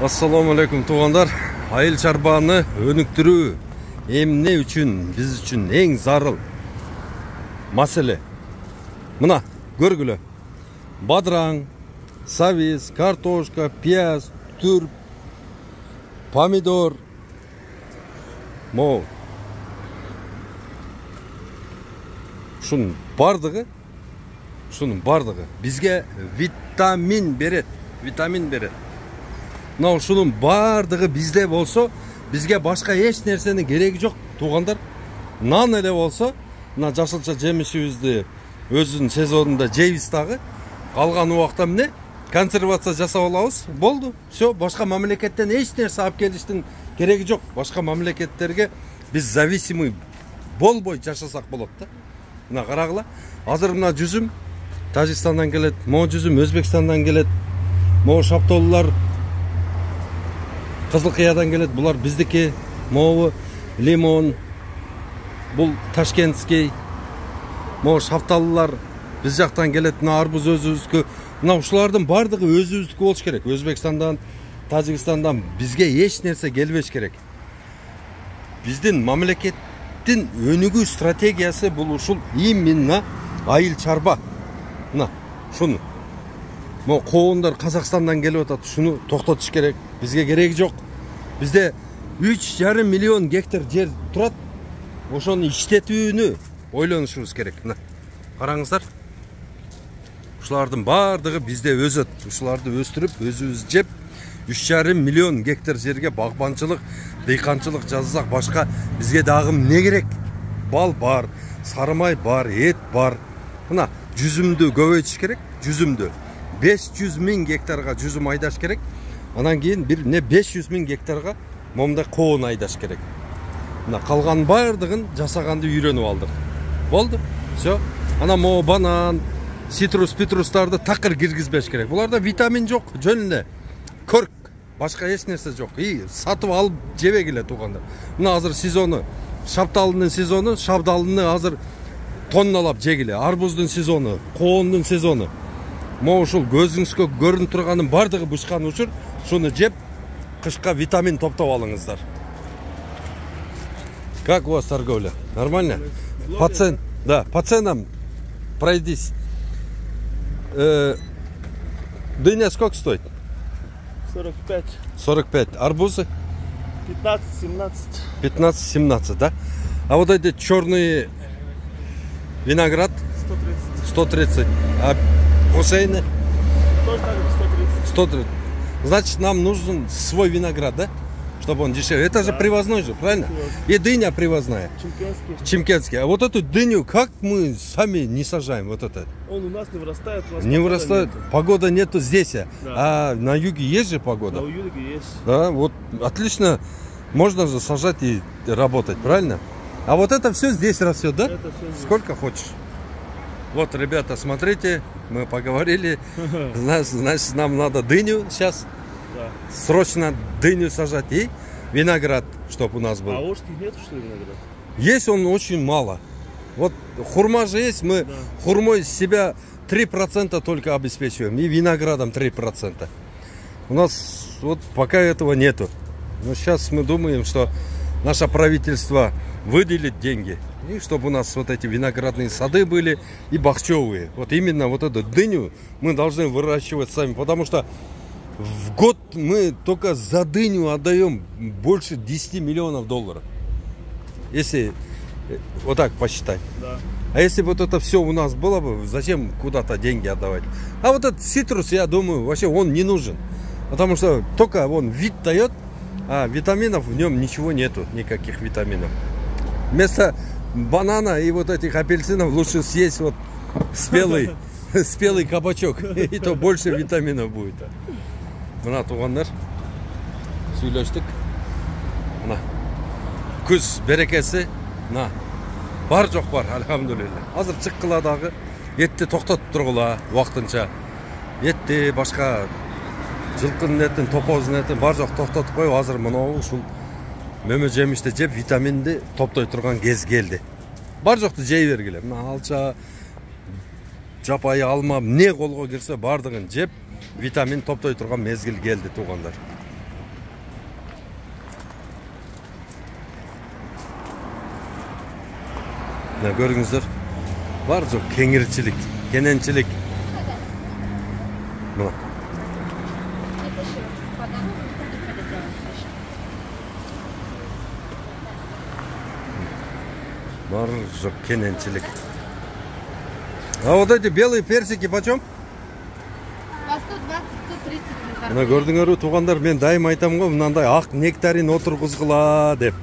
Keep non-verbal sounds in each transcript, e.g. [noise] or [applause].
ассалому алейкум туугандар айыл чарбаны өнүктүрүү эмне үчүн биз үчүн эң зарыл маселе мына көргүлө бадыраң сабиз картошка пияз түрп помидор. Могу ушунун бардыгы ушунун бардыгы бизге витамин берет витамин берет мына ушунун баардыгы бизде болсо бизге башка эч нерсенин кереги жок туугандар нан эле болсо мына жашылча жемишибизди өзүнүн сезонунда жейбиз дагы калган убакта эмне консервация жасап алабыз болду все башка мамлекеттен эч нерсе алып келиштин кереги жок башка мамлекеттерге биз зависимый болбой жашасак болот да. Мына карагыла азыр мына жүзүм тажикстандан келет могу жүзүм өзбекстандан келет могу шаптоолулар кызыл кыядан келет булар биздики могу лимон бул ташкентский. Могу шафталылар биз жактан келет мына арбуз өзүбүздүкү мына ушулардын баардыгы өзүбүздүкү болуш керек. Өзбекстандан тажикстандан бизге эч нерсе келбеш керек. Биздин мамлекеттин өнүгүү стратегиясы бул ушул именно айыл чарба. Мына ушуну могу коондар казакстандан келип атат ушуну токтотуш керек. Бизге кереги жок бизде үч жарым миллион гектар жер турат ошону иштетүүнү ойлонушубуз керек мына караңыздар ушулардын баардыгы бизде өсөт ушуларды өстүрүп өзүбүз жеп үч жарым миллион гектар жерге багбанчылык дыйканчылык жасасак башка бизге дагы эмне керек бал бар сары май бар эт бар мына жүзүмдү көбөйтүш керек жүзүмдү беш жүз миң гектарга жүзүм айдаш керек анан кийин бир эмне беш жүз миң гектарга момундай коон айдаш керек. Мына калганын баардыгын жасаганды үйрөнүп алдык болду все анан могу банан цитрус питрустарды такыр киргизбеш керек. Буларда витамин жок жөн эле көрк. Башка эч нерсе жок и сатып алып жебегиле туугандар мына азыр сезону шапталынын сезону шабдалыны азыр тонналап жегиле арбуздун сезону коондун сезону могу ушул көзүңүзгө көрүнүп турганын баардыгы бышкан учур ушуну жеп кышка витамин топтоп алыңыздар. Как у вас торговля? Нормально? По цен да по ценам пройдись. Э, дыня сколько стоит? 45, 45 арбузы 15, 17. 15 17 да? А вот эти черные виноград? 130. 130 а Хусейны Тоже так же 130. 130 значит нам нужен свой виноград да чтобы он дешевле это же Да. привозной же правильно и дыня привозная Чемкенский. Чемкенский. А вот эту дыню как мы сами не сажаем вот это? Он у нас не вырастает. У нас Не вырастает. нету. Погода нету здесь. а. Да. А на юге есть же Да, погода? у Юлики есть. Да, вот отлично. Можно же сажать и работать, правильно? А вот это все здесь растет, да? Это все здесь. Сколько хочешь. Вот, ребята, смотрите, мы поговорили. Значит, значит, нам надо дыню сейчас, Да. срочно дыню сажать и виноград, чтобы у нас А был. ошки нету, что ли, виноград? Есть он очень мало. Вот хурма же есть, мы Да. хурмой себя 3% только обеспечиваем, и виноградом 3%. У нас вот пока этого нету. Но сейчас мы думаем, что наше правительство выделит деньги, и чтобы у нас вот эти виноградные сады были и бахчевые. Вот именно вот эту дыню мы должны выращивать сами, потому что в год мы только за дыню отдаем больше 10 миллионов долларов. Если э, вот так посчитать. Да. А если бы вот это все у нас было бы, зачем куда-то деньги отдавать? А вот этот цитрус, я думаю, вообще он не нужен. Потому что только он вид дает, а витаминов в нем ничего нету, никаких витаминов. Вместо банана и вот этих апельсинов лучше съесть вот спелый, [laughs] спелый кабачок. [laughs] И то больше витаминов будет. Мына туғандар сөйлештік мына күз берекесі мына бар жоқ бар альхамдулилля азыр чыккыла дагы. Этти токтотуп тургула убактынча этти башка жылқының етін топоздың етін бар жоқ тоқтатып қойып азыр мынау ушул мөмө жемишти жеп витаминди топтой турган кез келди бар жоқты жей бергиле мына алча жапайы алма не колго кирсе баардыгын жеп витамин топтой турган мезгил келди туугандар мына көрдүңүздөр бар жок кеңирчилик кененчилик мына. Бар жок кененчилик. А вот эти белые персики почем? По 120, 130 миллиграмм. мына көрдүңөрбү туугандар мен дайым айтам го мындай ак нектарин отургузгула деп.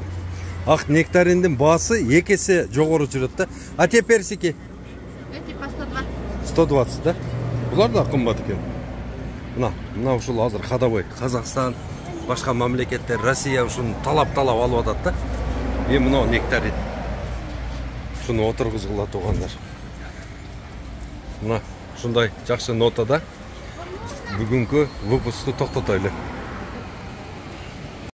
Ак нектариндин баасы эки эсе жогору жүрөт да. А те персики? Эти по 120. 120 да? Булар да кымбат экен мына мына ушул азыр ходовой. Казакстан башка мамлекеттер россия ушуну талап талап алып атат да. Эми мынау нектарин ушуну отургузгула туугандар мына ушундай жакшы нотада бүгүнкү выпусту токтотойлу